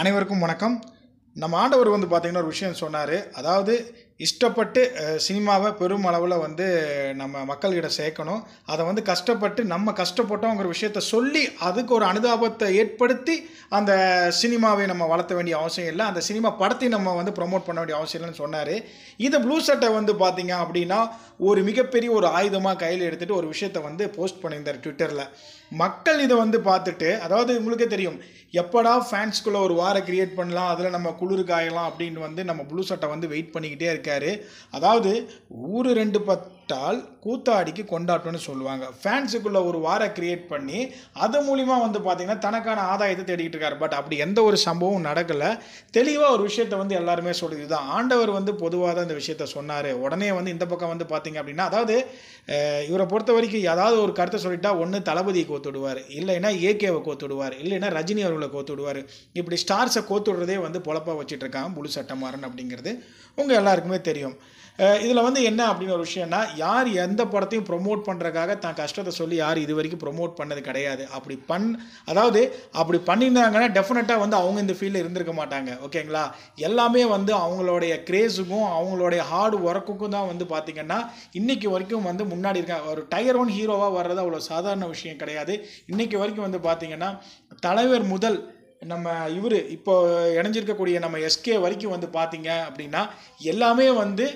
அனைவருக்கும் வணக்கம். நம்ம ஆண்டவர் வந்து பார்த்தீங்கன்னா ஒரு விஷயம் சொன்னார். அதாவது இஷ்டப்பட்டு சினிமாவை பெரும் அளவில் வந்து நம்ம மக்கள்கிட்ட சேர்க்கணும். அதை வந்து கஷ்டப்பட்டு நம்ம கஷ்டப்பட்டோங்கிற விஷயத்த சொல்லி அதுக்கு ஒரு அனுதாபத்தை ஏற்படுத்தி அந்த சினிமாவை நம்ம வளர்த்த வேண்டிய அவசியம் இல்லை. அந்த சினிமா படத்தை நம்ம வந்து ப்ரொமோட் பண்ண வேண்டிய அவசியம் இல்லைன்னு சொன்னார். இது ப்ளூ சட்டை வந்து பார்த்தீங்க அப்படின்னா ஒரு மிகப்பெரிய ஒரு ஆயுதமாக கையில் எடுத்துகிட்டு ஒரு விஷயத்தை வந்து போஸ்ட் பண்ணியிருந்தார் ட்விட்டரில் மக்கள் இதை வந்து பார்த்துட்டு அதாவது உங்களுக்கே தெரியும் எப்படா ஃபேன்ஸ்குள்ளே ஒரு வாரம் கிரியேட் பண்ணலாம் அதில் நம்ம குளிர் காயலாம் அப்படின்னு வந்து நம்ம ப்ளூ சட்டை வந்து வெயிட் பண்ணிக்கிட்டே பண்ணியிருக்காரு அதாவது ஊர் ரெண்டு பட்டால் கூத்தாடிக்கு கொண்டாட்டம்னு சொல்லுவாங்க. ஃபேன்ஸுக்குள்ளே ஒரு வாரை கிரியேட் பண்ணி அது மூலிமா வந்து பார்த்திங்கன்னா தனக்கான ஆதாயத்தை தேடிக்கிட்டு இருக்காரு. பட் அப்படி எந்த ஒரு சம்பவம் நடக்கலை. தெளிவாக ஒரு விஷயத்தை வந்து எல்லாருமே சொல்லுது இதுதான். ஆண்டவர் வந்து பொதுவாக தான் இந்த விஷயத்த சொன்னார். உடனே வந்து இந்த பக்கம் வந்து பார்த்தீங்க அப்படின்னா அதாவது இவரை பொறுத்த வரைக்கும் ஏதாவது ஒரு கருத்தை சொல்லிட்டா ஒன்று தளபதியை கோத்துடுவார். இல்லைன்னா ஏகேவை கோத்துடுவார். இல்லைன்னா ரஜினி அவர்களை கோத்துடுவார். இப்படி ஸ்டார்ஸை கோத்துடுறதே வந்து பொழப்பா வச்சுட்டு இருக்காங்க முழு சட்டமாறன் அப்படிங்கிறது. உங்கள் எல்லாருக்குமே தெரியும். இதில் வந்து என்ன அப்படின்னு ஒரு விஷயம்னா யார் எந்த படத்தையும் ப்ரொமோட் பண்ணுறக்காக தான் கஷ்டத்தை சொல்லி யார் இது வரைக்கும் ப்ரொமோட் பண்ணது கிடையாது. அப்படி பண் அதாவது அப்படி பண்ணியிருந்தாங்கன்னா டெஃபினட்டாக வந்து அவங்க இந்த ஃபீல்டில் இருந்திருக்க மாட்டாங்க. ஓகேங்களா எல்லாமே வந்து அவங்களுடைய கிரேஸுக்கும் அவங்களுடைய ஹார்ட் ஒர்க்குக்கும் தான் வந்து பார்த்திங்கன்னா இன்றைக்கி வரைக்கும் வந்து முன்னாடி இருக்காங்க ஒரு டயர் ஒன் ஹீரோவாக வர்றது அவ்வளோ சாதாரண விஷயம் கிடையாது. இன்றைக்கி வரைக்கும் வந்து பார்த்திங்கன்னா தலைவர் முதல் நம்ம இவர் இப்போ இணைஞ்சிருக்கக்கூடிய நம்ம எஸ்கே வரைக்கும் வந்து பார்த்தீங்க அப்படின்னா எல்லாமே வந்து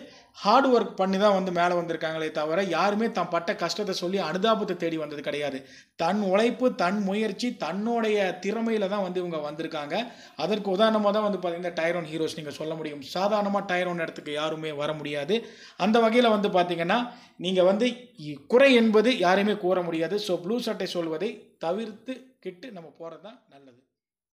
ஹார்ட் ஒர்க் பண்ணி தான் வந்து மேலே வந்திருக்காங்களே தவிர யாருமே தான் பட்ட கஷ்டத்தை சொல்லி அனுதாபத்தை தேடி வந்தது கிடையாது. தன் உழைப்பு தன் முயற்சி தன்னுடைய திறமையில தான் வந்து இவங்க வந்திருக்காங்க. அதற்கு உதாரணமாக தான் வந்து பார்த்திங்கன்னா டைரோன் ஹீரோஸ் நீங்கள் சொல்ல முடியும். சாதாரணமாக டைரோன் இடத்துக்கு யாருமே வர முடியாது. அந்த வகையில் வந்து பார்த்திங்கன்னா நீங்கள் வந்து குறை என்பது யாரையுமே கூற முடியாது. ஸோ ப்ளூ சட்டை சொல்வதை தவிர்த்து கிட்டு நம்ம போகிறது தான் நல்லது.